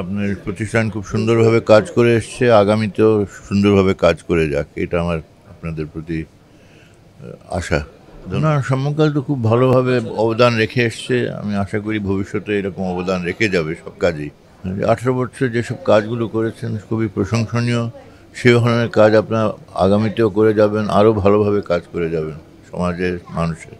আপনার প্রতিষ্ঠান খুব সুন্দরভাবে কাজ করে এসছে, আগামীতেও সুন্দরভাবে কাজ করে যাক, এটা আমার আপনাদের প্রতি আশা। না সম্মকাল তো খুব ভালোভাবে অবদান রেখে এসছে, আমি আশা করি ভবিষ্যতে এরকম অবদান রেখে যাবে সব কাজেই। আঠেরো বছর যেসব কাজগুলো করেছেন, খুবই প্রশংসনীয়, সে ধরনের কাজ আপনার আগামীতেও করে যাবেন, আরও ভালোভাবে কাজ করে যাবেন, সমাজের মানুষের।